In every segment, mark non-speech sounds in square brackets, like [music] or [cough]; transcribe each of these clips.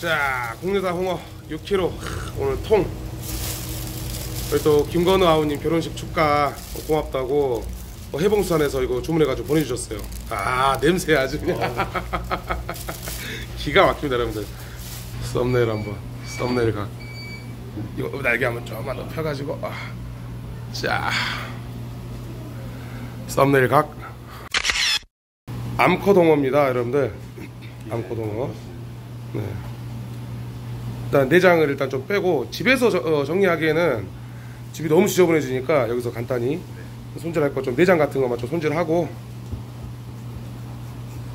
자, 국내산 홍어 6kg 오늘 통. 그리고 또 김건우 아우님 결혼식 축가 고맙다고 어, 해봉수산에서 이거 주문해가지고 보내주셨어요. 아 냄새 아주 그냥 [laughs] 기가 막힙니다 여러분들. 썸네일 한번 썸네일 각. 이거 날개 한번 조금만 더 펴가지고 아. 자 썸네일 각. 암컷 홍어입니다 여러분들. 암컷 홍어. 네. 일단 내장을 일단 좀 빼고 집에서 저- 어, 정리하기에는 집이 너무 지저분해지니까 여기서 간단히 손질할 거 좀 내장 같은 것만 좀 손질하고.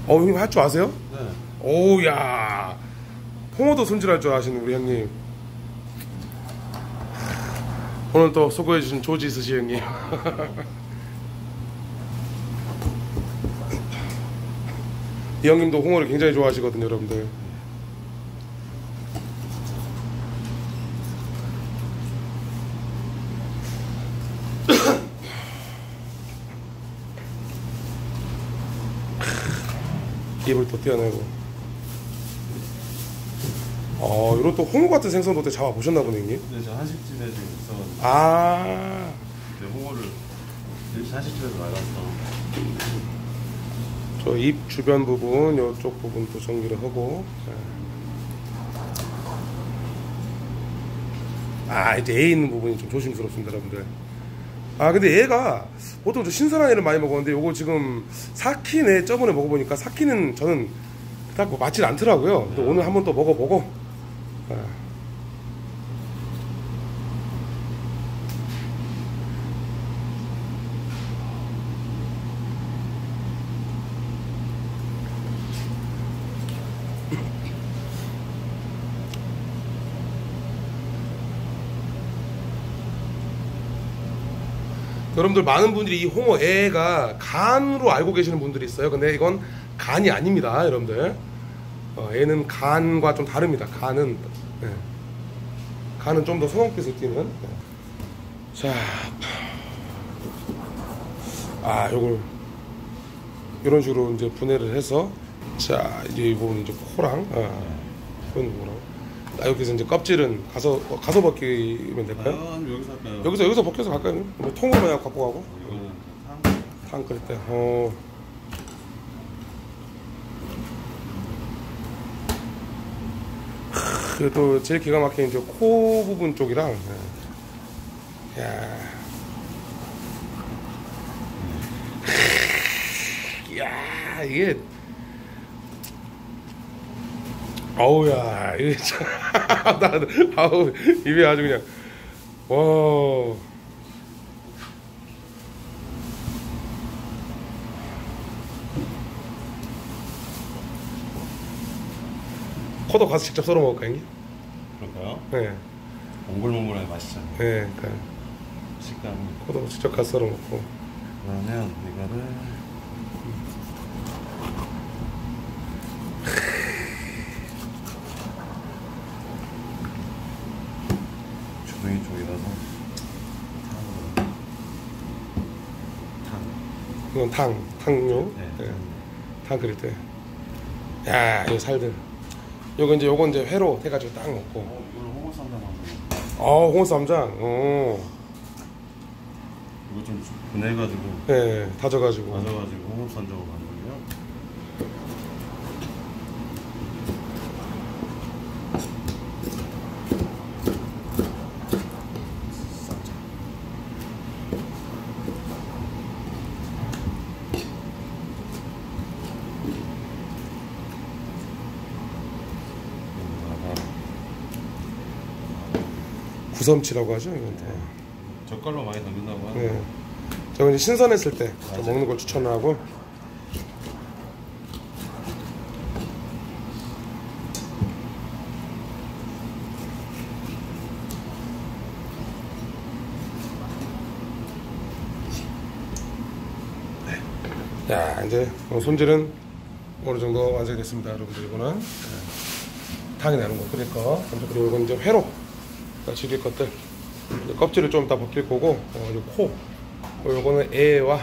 어 형님 할 줄 아세요? 네. 오우야. 홍어도 손질할 줄 아시는 우리 형님. 오늘 또 수고해 주신 조지 스시 형님? [laughs] 이 형님도 홍어를 굉장히 좋아하시거든요 여러분들 입을 또 떼어내고 어 이런 또 홍어 같은 생선도 잡아 보셨나 보네 형님 근데 저 한식집에 지금 있어가지고 아그 홍어를 일시 한식집에서 말았어. 저 입 주변 부분, 이쪽 부분 또 정리를 하고. 네. 아, 이제 애 있는 부분이 좀 조심스럽습니다, 여러분들. 아, 근데 얘가 보통 좀 신선한 애를 많이 먹었는데, 요거 지금 애 저번에 먹어보니까 삭히는 저는 그닥 뭐 맞질 않더라고요. 근데 오늘 한번 또 먹어보고. 아. 여러분들 많은 분들이 이 홍어 애가 간으로 알고 계시는 분들이 있어요. 근데 이건 간이 아닙니다, 여러분들. 어, 애는 간과 좀 다릅니다. 간은 네. 간은 좀 더 소형빛을 띠는. 네. 자, 아, 요걸 이런 식으로 이제 분해를 해서 자 이제 이 부분 이제 코랑 아, 이런 부분랑 아, 여기서 이제 껍질은 가서 가서 벗기면 될까요? 아, 여기서 할까요? 여기서 여기서 벗겨서 갈까요? 뭐 통으로 그냥 갖고 가고 이거는 탕. 탕 끓일 때. 어. 그또 제일 기가 막힌 이제 코 부분 쪽이랑. 예. 야. 야 이게. 어우야 이게 참. [laughs] 나 아우 입에 아주 그냥. 와. 코도 가서 직접 썰어 먹을까 형님? 그럴까요? 네, 몽글몽글하게 맛있잖아요. 네, 그러니까 식감이. 코도 직접 가서 썰어 먹고. 그러면 이거를 주둥이 쪽이라서 탕으로 탕. 이건 탕, 탕요. 네. 네, 탕 끓일 때. 야, 이 살들. 요거 이제 요거 이제 회로 해가지고 딱 먹고. 어, 이걸 홍어 쌈장 하면 어, 홍어 쌈장. 어, 이거 좀 분해가지고 네, 다져가지고. 맞아가지고 홍어 쌈장으로 만들면 쌈장. 여기다가 구섬치라고 하죠, 이건. 네. 젓갈로 많이 넣는다고 하는 네. 저는 이제 신선했을 때좀 먹는 걸 추천하고. 네. 자, 이제 어, 손질은 어느 정도 완성됐습니다, 여러분들. 이거는 네. 탕에 나는 거 끓일 거. 먼저 그리고 이건 이제 회로 아, 줄일 것들 껍질을 좀 다 벗길 거고 어, 요 코, 어, 요거는 애와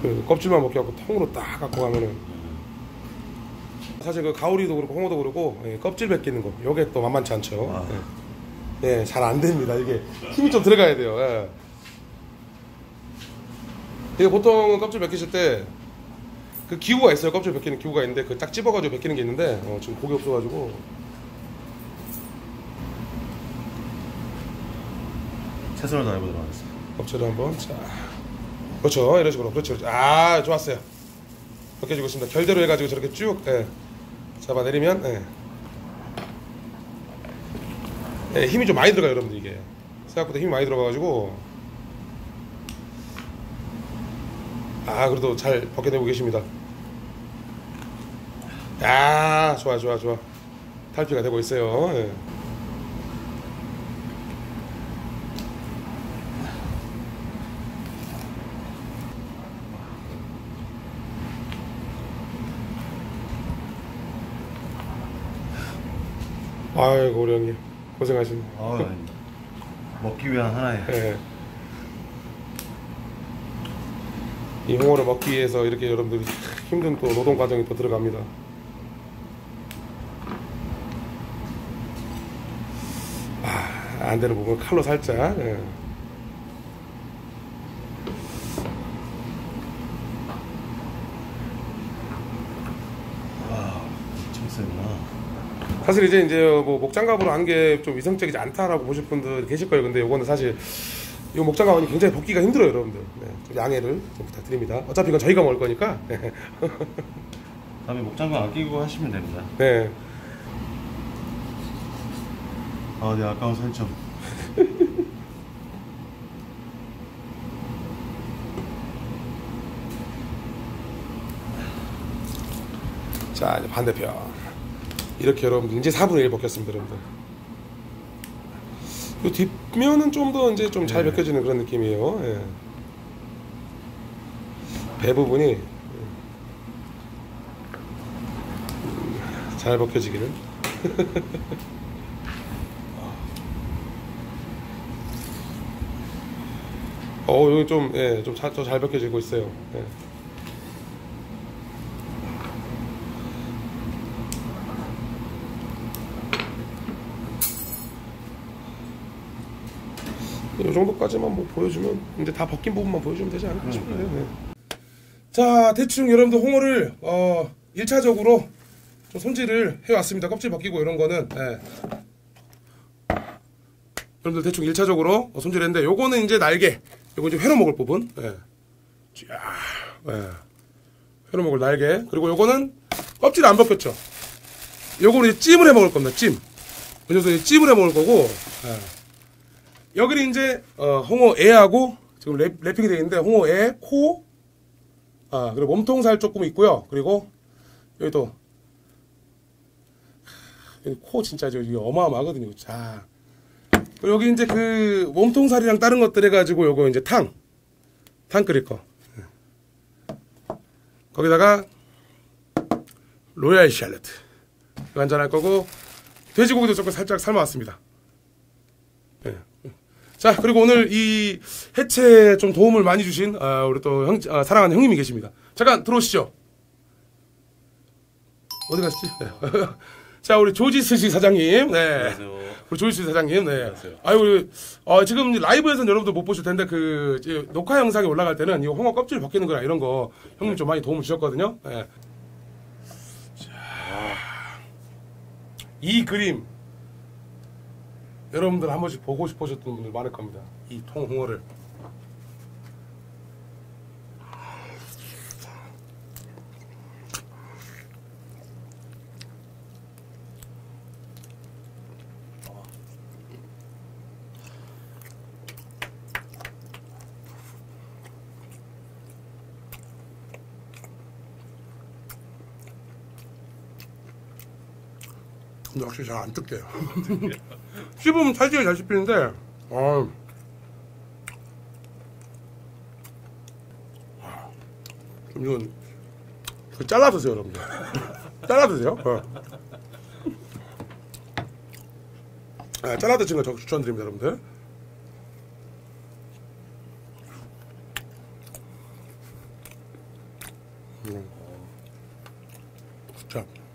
그 껍질만 벗겨갖고 통으로 딱 갖고 가면은 사실 그 가오리도 그렇고 홍어도 그렇고 예, 껍질 벗기는 거 요게 또 만만치 않죠 아. 예. 잘 안 됩니다. 이게 힘이 좀 들어가야 돼요. 예. 이게 보통은 껍질 벗기실 때 그 기구가 있어요. 껍질 벗기는 기구가 있는데 그 딱 집어가지고 벗기는 게 있는데 어, 지금 고기 없어가지고 채소를 더 해보도록 하겠습니다. 껍질을 한번 자 그렇죠 이런 식으로 그렇죠 그렇죠. 아 좋았어요 벗겨지고 있습니다 결대로 해가지고 저렇게 쭉 예, 잡아 내리면 예. 예, 힘이 좀 많이 들어가요 여러분들 이게. 생각보다 힘이 많이 들어가가지고. 아 그래도 잘 벗겨내고 계십니다. 야 좋아 좋아 좋아. 탈피가 되고 있어요. 예. 아이고 우리 형님 고생하십니다 아, 먹기 위한 하나의 예. 이 홍어를 먹기 위해서 이렇게 여러분들이 힘든 또 노동 과정이 또 들어갑니다. 아, 안 되는 부분 칼로 살짝. 예. 와, 엄청 세구나. 사실 이제 이제 뭐 목장갑으로 한 게 좀 위생적이지 않다라고 보실 분들 계실 거예요. 근데 이거는 사실 이 목장갑은 굉장히 벗기가 힘들어요, 여러분들. 네, 좀 양해를 좀 부탁드립니다. 어차피 이건 저희가 먹을 거니까. 네. 다음에 목장갑 안 끼고 하시면 됩니다. 네. 아, 네, 아까운 살점. [laughs] 자 이제 반대편 이렇게 여러분들 이제 4분의 1 벗겼습니다 여러분들 이 뒷면은 좀 더 이제 좀잘 네. 벗겨지는 그런 느낌이에요 예. 배 부분이 음, 잘 벗겨지기는 [laughs] 어 여기 좀예좀잘 벗겨지고 있어요 예. 이 정도까지만 뭐 보여주면 이제 다 벗긴 부분만 보여주면 되지 않을까 싶네요. 네. 자 대충 여러분들 홍어를 어 1차적으로 좀 손질을 해왔습니다. 껍질 벗기고 이런 거는 예. 여러분들 대충 1차적으로 손질했는데 요거는 이제 날개 요거 이제 회로 먹을 부분 예. 쫙 예. 회로 먹을 날개 그리고 요거는 껍질 안 벗겼죠. 요거는 이제 찜을 해 먹을 겁니다. 찜. 그래서 이제 찜을 해 먹을 거고 예. 여기는 이제 어, 홍어 애하고 지금 랩, 랩핑이 되어 있는데 홍어 애, 코, 아 그리고 몸통살 조금 있고요. 그리고 여기 또 여기 코 진짜 저기 어마어마하거든요. 자 여기 이제 그 몸통살이랑 다른 것들 해가지고 요거 이제 탕, 탕 끓일 거. 거기다가 로얄 샬럿 이거 한잔 할 거고 돼지고기도 조금 살짝 삶아왔습니다. 예. 자 그리고 오늘 이 해체에 좀 도움을 많이 주신 아, 우리 또 형, 아, 사랑하는 형님이 계십니다. 잠깐 들어오시죠. 어디 가시지? 네. [laughs] 자 우리 조지스 씨 사장님. 네. 안녕하세요. 우리 조지스 사장님. 네. 안녕하세요. 아유 우리 어, 지금 라이브에서는 여러분들 못 보실 텐데 그 녹화 영상이 올라갈 때는 이 홍어 껍질 벗기는 거나 이런 거 형님 좀 많이 도움을 주셨거든요. 네. 자, 이 그림 여러분들 한 번씩 보고 싶으셨던 분들 많을 겁니다. 이 통홍어를. 근데 확실히 잘 안 뜯겨요. [laughs] 씹으면 살찌게 잘 씹히는데, 어. 좀 이건 그 잘라 드세요, 여러분들. [laughs] 잘라 드세요. 어. 아, 잘라 드시는 거 추천드립니다, 여러분들. 음. 자, 자.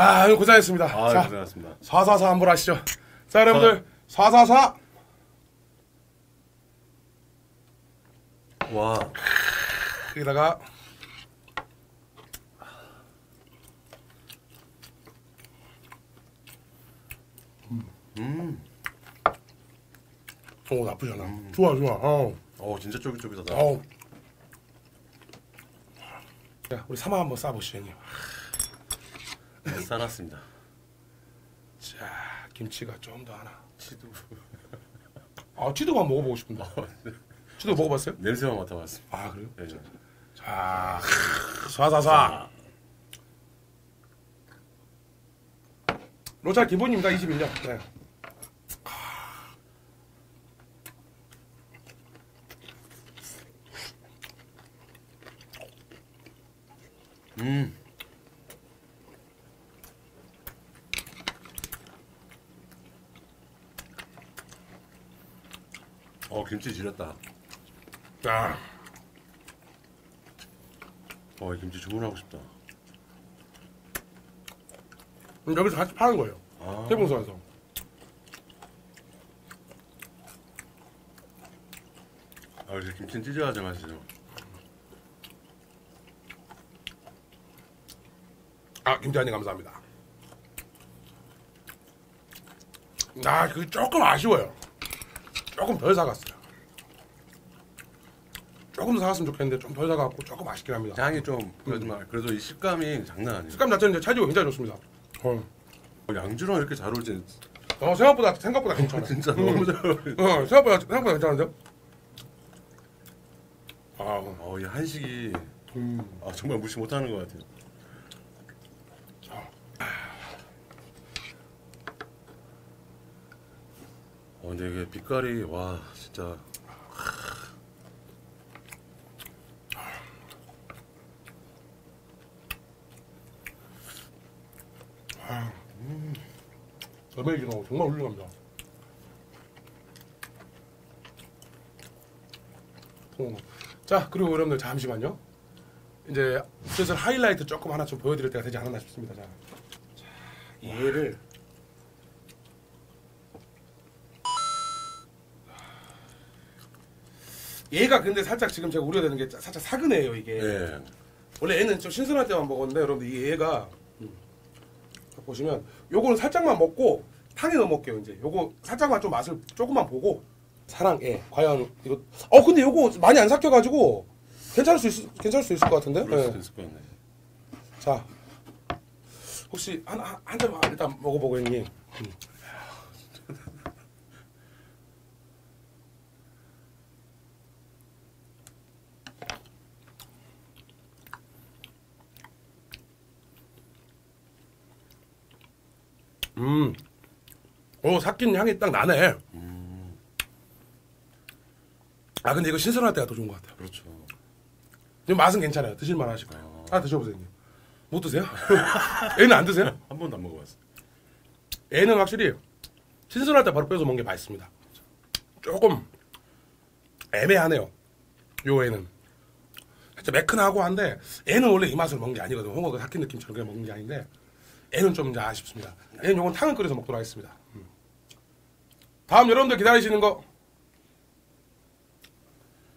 아, 고생했습니다. 아, 자, 고생하셨습니다. 444 한번 하시죠. 자, 여러분들 444 와, 여기다가 음, 오 나쁘지 않아. 좋아, 좋아. 어, 어 진짜 쫄깃쫄깃하다. 어. 자, 우리 사마 한번 싸보시죠, 형님. 네, 싸놨습니다. 자, 김치가 좀 더 하나. 치도 아, 치도만 먹어보고 싶은데. 치도 먹어봤어요? 냄새만 맡아봤습니다. 아, 그래요? 네. 자, 444. 로차 기본입니다, 21년. 네. 음, 어 김치 지렸다. 자, 어, 이 김치 주문하고 싶다. 여기서 같이 파는 거예요. 아, 해봉소에서. 아, 이렇게 김치는 찢어야지 맛이죠. 아, 김자님 감사합니다. 아, 그 조금 아쉬워요. 조금 덜 사갔어요. 조금 사갔으면 좋겠는데 좀 덜 사갖고 조금 아쉽긴 합니다. 향이 좀말 그래도 이 식감이 장난 아니에요. 식감 자체는 이제 차지고 굉장히 좋습니다. 어, 어, 양주랑 이렇게 잘 어울지 어, 생각보다 생각보다 괜찮아요. [laughs] 진짜 너무 잘 어울리. 어, 생각보다 생각보다 괜찮은데요? 아, 어, 이 한식이 음, 아, 정말 무시 못하는 것 같아요. 근데 이게 빛깔이 와 진짜 어메이징하고 정말 훌륭합니다. 어. 자, 그리고 여러분들 잠시만요. 이제 슬슬 하이라이트 조금 하나 좀 보여드릴 때가 되지 않았나 싶습니다. 자, 자 얘를 얘가 근데 살짝 지금 제가 우려되는 게 살짝 사근해요 이게. 예. 원래 얘는 좀 신선할 때만 먹었는데 여러분들 이 얘가 음, 보시면 요거는 살짝만 먹고 탕에 넣어 먹게요 이제 요거 살짝만 좀 맛을 조금만 보고 사랑애 과연 이거 어 근데 요거 많이 안 삭혀가지고 괜찮을 수 있, 괜찮을 수 있을 것 같은데 그럴 수도 네. 있을 것 같네. 자 혹시 한한점 일단 먹어보고 형님 음. 음. 오, 삭힌 향이 딱 나네. 아, 근데 이거 신선할 때가 더 좋은 것 같아요. 그렇죠. 지금 맛은 괜찮아요. 드실만 하실 거예요. 아, 드셔보세요. 형님. 못 드세요? [laughs] 애는 안 드세요? 한 번도 안 먹어봤어. 애는 확실히 신선할 때 바로 빼서 먹는 게 맛있습니다. 조금 애매하네요. 요 애는. 진짜 매끈하고 한데 애는 원래 이 맛을 먹는 게 아니거든요. 홍어가 삭힌 느낌처럼 그냥 먹는 게 아닌데 애는 좀 이제 아쉽습니다. 애는 요건 탕을 끓여서 먹도록 하겠습니다. 음. 다음 여러분들 기다리시는 거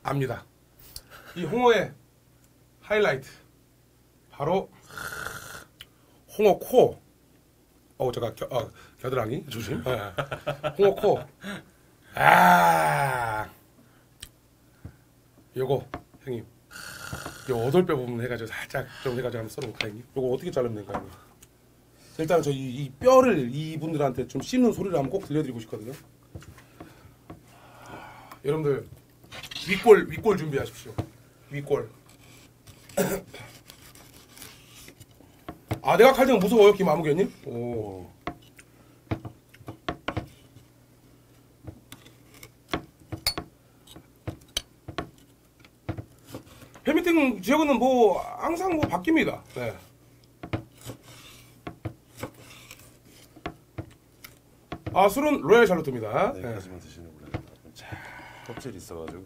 압니다. 이 홍어의 하이라이트 바로 홍어 코. 어 제가 겨, 어, 겨드랑이 조심. 예, 예. 홍어 코. 아 요거 형님. 요 오돌뼈 부분 해가지고 살짝 좀 해가지고 한번 썰어볼까 형님. 요거 어떻게 자르면 될까요? 일단 저이 이 뼈를 이분들한테 좀 씹는 소리를 한번 꼭 들려드리고 싶거든요. 여러분들 윗골 윗골 준비하십시오. 윗골. 아 내가 칼등 무서워요 김아무개님? 오. 팬미팅 지역은 뭐 항상 뭐 바뀝니다. 네. 아 술은 로얄 샬롯입니다. 네, 네. 까지만 드시는 거라. 껍질 있어가지고.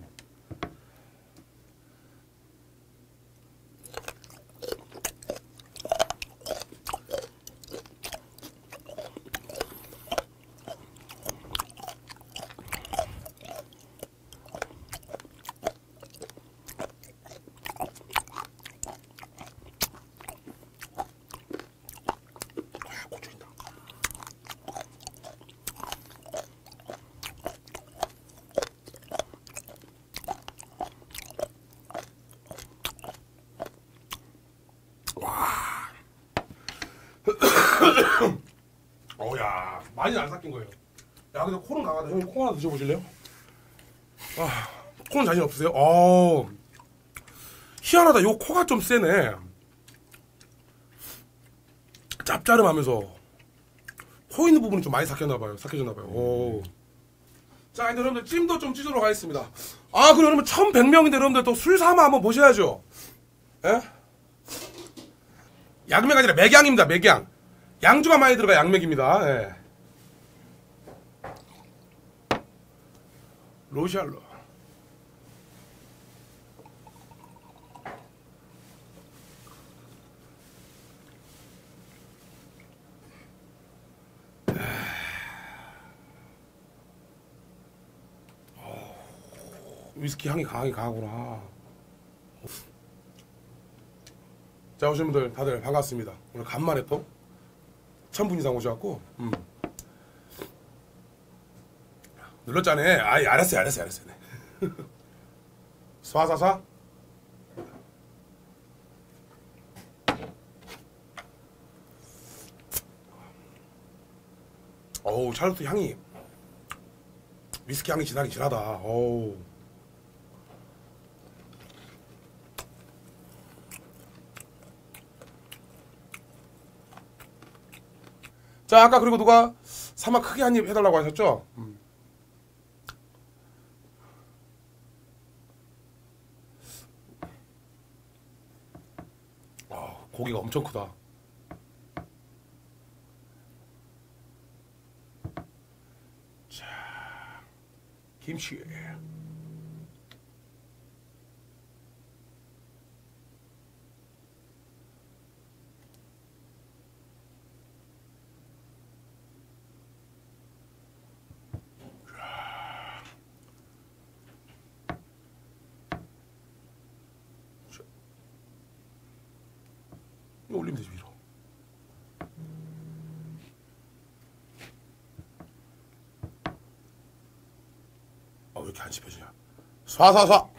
근데 콜은 강하다. 형님 콩 하나 드셔보실래요? 아, 콩은 자신 없으세요? 어, 희한하다. 요 코가 좀 세네. 짭짜름하면서 코 있는 부분이 좀 많이 삭혔나봐요. 삭혀졌나봐요. 오. 자, 이제 여러분들 찜도 좀 찢도록 하겠습니다. 아, 그럼 여러분 1100명인데 여러분들 또 술 삼아 한번 보셔야죠. 예? 양맥 아니라 맥양입니다. 맥양. 양주가 많이 들어가 양맥입니다. 예. 로샬로. 위스키 향이 강하게 강하구나. 자 오신 분들 다들 반갑습니다. 오늘 간만에 또천분 이상 오셔갖고 음. 눌렀잖아요. 아 알았어요 알았어요 알았어요. 네. [laughs] 쏴쏴쏴. 어우 찰로트 향이 위스키 향이 진하게 진하다. 어우. 자 아까 그리고 누가 사막 크게 한 입 해달라고 하셨죠? 음. 아, 고기가 엄청 크다. 자, 김치. 이거 올리면 되지 위로. 아, 왜 이렇게 안 씹혀지냐? 쏴쏴쏴. 어.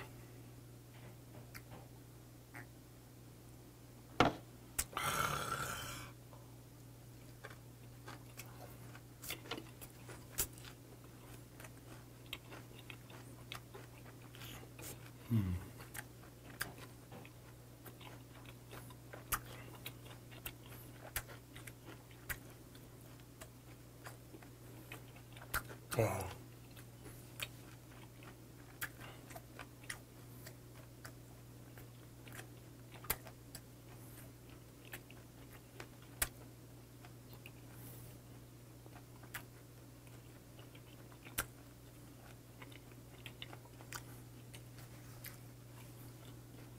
근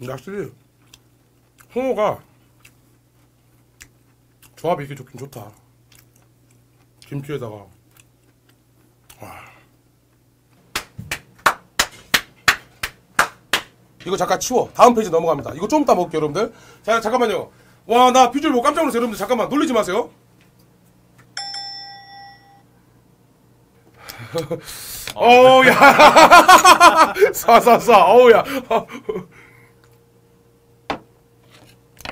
확실히 홍어가 조합이 이렇게 좋긴 좋다. 김치에다가 이거 잠깐 치워. 다음 페이지 넘어갑니다. 이거 좀 이따 먹을게요, 여러분들. 자, 잠깐만요. 와, 나 비주얼 보고 깜짝 놀랐어요, 여러분들. 잠깐만, 놀리지 마세요. [laughs] 어우, 야. [laughs] 쏴. 어우, 야.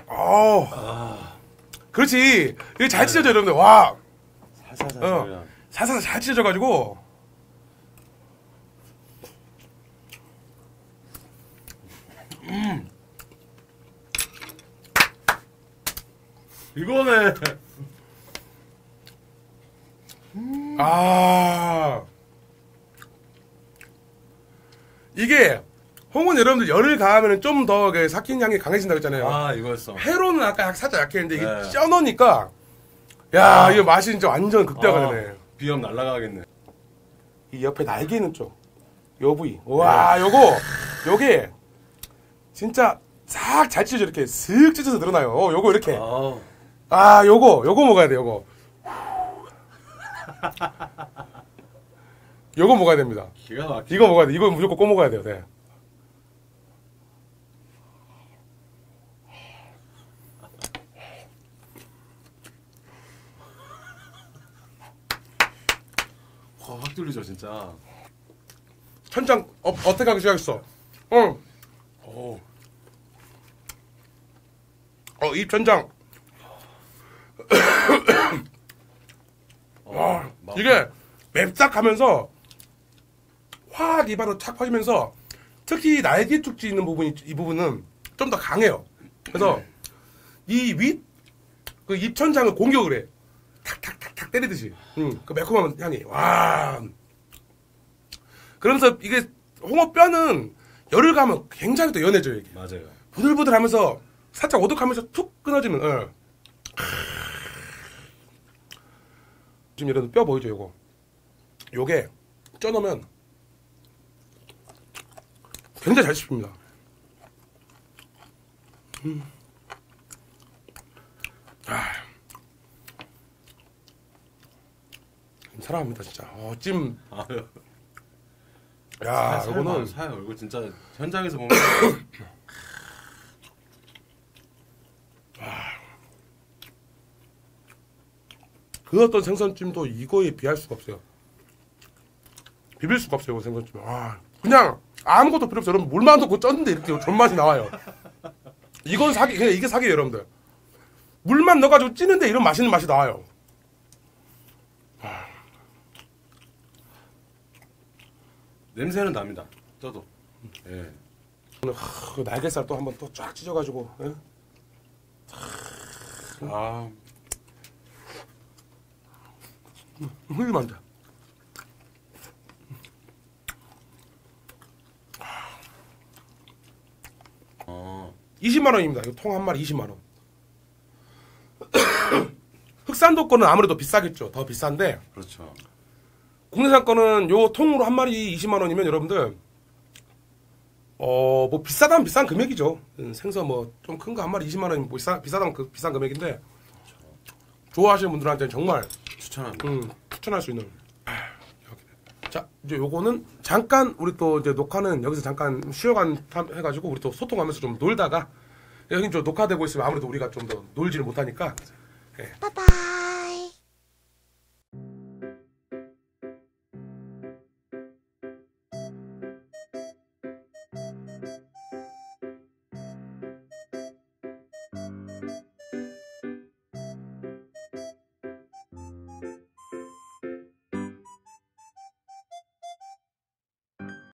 어우. 그렇지. 이게 잘 찢어져, 여러분들. 와. 살살살 어. 살살 잘 찢어져 가지고. 이거네. 아 이게 홍은 여러분들 열을 가하면 좀 더 삭힌 향이 강해진다고 했잖아요. 아 이거였어. 회로는 아까 살짝 약했는데 이게 네. 쪄놓으니까 야 이거 맛이 진짜 완전 극대화가 되네. 아, 비염 날라가겠네. 이 옆에 날개는 쪽, 요 부위. 와 요거 요게 진짜 싹 잘 찢어져 이렇게 슥 찢어서 늘어나요. 어, 요거 이렇게. 아, 아 요거 요거 먹어야 돼 요거. [laughs] 요거 먹어야 됩니다. 기가 막혀. 이거 먹어야 돼. 이거 무조건 꼬 먹어야 돼요. 네. 와, 확 뚫리죠 진짜. 천장 어, 어떻게 하기 시작했어? 응. 오. 어, 입 천장. [coughs] 어, 막- 이게 맵싹하면서 확 입안으로 착 퍼지면서 특히 날개 축지 있는 부분이 이 부분은 좀 더 강해요. 그래서 이 윗 그 입천장을 공격을 해. 탁탁탁 탁 때리듯이. 음, 그 매콤한 향이. 와. 그러면서 이게 홍어 뼈는 열을 가면 굉장히 또 연해져요. 이게. 맞아요. 부들부들하면서 살짝 오독하면서 툭 끊어지는. 예. 지금 여러분 뼈 보이죠, 요거? 요게 쪄놓으면 굉장히 잘 씹힙니다. 음. 아. 사랑합니다, 진짜. 어, 찜. 아유. 야, 살, 이거는 살 얼굴 진짜 현장에서 보면 [coughs] 그 어떤 생선찜도 이거에 비할 수가 없어요. 비빌 수가 없어요, 이 생선찜. 아, 그냥 아무것도 필요 없어요. 여러분 물만 넣고 쪘는데 이렇게 존맛이 나와요. 이건 사기, 그냥 이게 사기예요, 여러분들. 물만 넣어가지고 찌는데 이런 맛있는 맛이 나와요. 냄새는 납니다. 저도. 예. 오늘 하, 그 날개살 또 한번 또 쫙 찢어가지고. 예? 아, 안 돼. 어, 20만 원입니다. 이거 통한 마리 20만 원. [coughs] 흑산도 거는 아무래도 비싸겠죠. 더 비싼데 그렇죠. 국내산 거는 요 통으로 한 마리 20만 원이면 여러분들 어 뭐 비싸다면 비싼 금액이죠. 음, 생선 뭐 좀 큰 거 한 마리 20만 원이면 뭐 비싸 비싸다면 그 비싼 금액인데 좋아하시는 분들한테는 정말 추천합니다. 음, 추천할 수 있는. 아. 자 이제 요거는 잠깐 우리 또 이제 녹화는 여기서 잠깐 쉬어간 탐- 해가지고 우리 또 소통하면서 좀 놀다가 여기 좀 녹화되고 있으면 아무래도 우리가 좀 더 놀지를 못하니까 예.